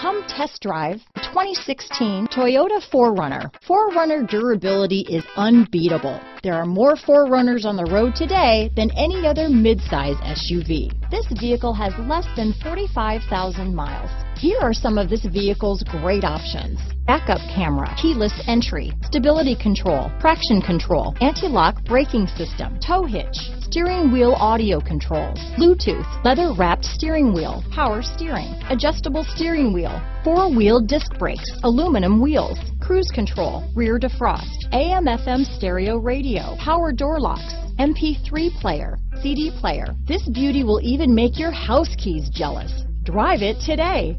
Come test drive 2016 Toyota 4Runner. 4Runner durability is unbeatable. There are more 4Runners on the road today than any other midsize SUV. This vehicle has less than 45,000 miles. Here are some of this vehicle's great options. Backup camera, keyless entry, stability control, traction control, anti-lock braking system, tow hitch, steering wheel audio controls, Bluetooth, leather wrapped steering wheel, power steering, adjustable steering wheel, four wheel disc brakes, aluminum wheels, cruise control, rear defrost, AM FM stereo radio, power door locks, MP3 player, CD player. This beauty will even make your house keys jealous. Drive it today.